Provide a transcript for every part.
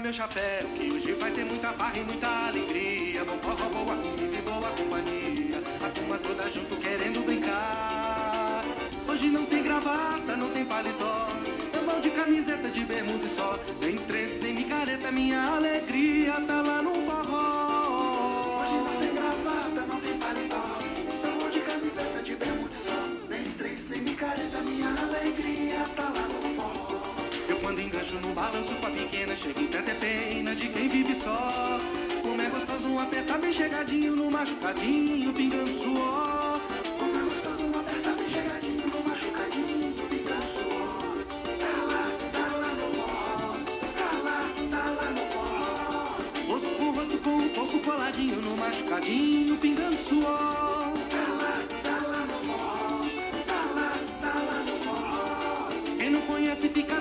meu chapéu, que hoje vai ter muita barra e muita alegria. Bom forró, boa comida e boa companhia. A turma toda junto querendo brincar. Hoje não tem gravata, não tem paletó. Eu vou de camiseta de bermuda e só. Nem três, nem micareta, minha alegria tá lá no forró. Balanço com a pequena, chego em pé pena de quem vive só. Como é gostoso um apertar bem chegadinho no machucadinho, pingando suor. Como é gostoso um apertar bem chegadinho no machucadinho, pingando suor. Tá lá, tá lá no forró. Tá lá, tá lá no forró. Rosto com rosto com um pouco coladinho no machucadinho, pingando suor. Tá lá, tá lá no forró. Tá lá, tá lá no forró. Quem não conhece fica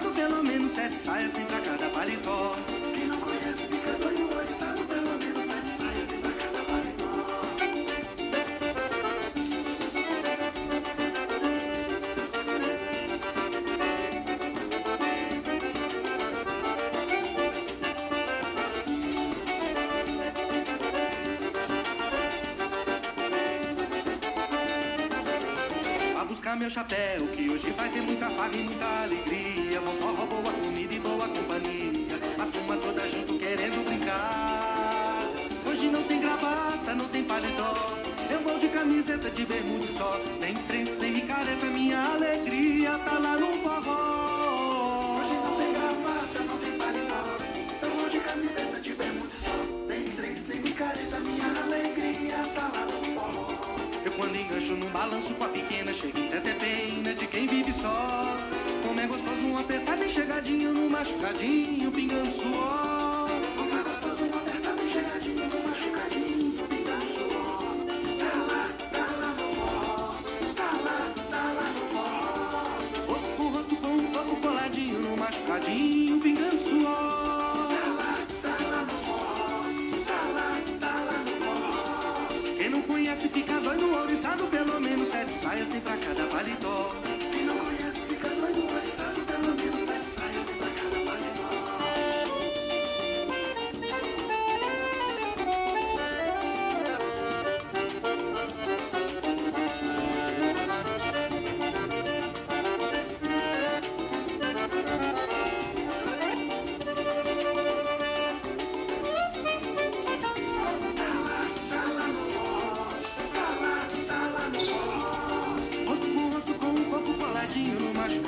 pelo menos sete saias tem pra cada paletó. Meu chapéu, que hoje vai ter muita farra e muita alegria. Forró, boa comida e boa companhia. A turma toda junto querendo brincar. Hoje não tem gravata, não tem paletó. Eu vou de camiseta de bermuda só. Tem prensa, tem micareta, minha alegria tá lá no forró. Quando engancho num balanço com a pequena, chego em até pena de quem vive só. Como é gostoso um apertar bem chegadinho no machucadinho, pingando suor. Como é gostoso um apertar bem chegadinho no machucadinho, pingando suor. Tá lá, tá lá no forró. Tá lá, tá lá no forró. Rosto com rosto com um coladinho no machucadinho, pingando suor. Não conhece fica doido, ouriçado, pelo menos sete saias tem pra cada paletó.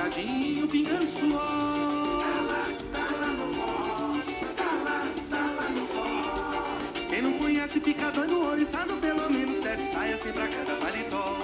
Picadinho, pingando suor. Tá lá, tá lá no forró. Tá lá, lá no forró. Quem não conhece, fica dando olho, sabe pelo menos sete saias, tem pra cada paletó.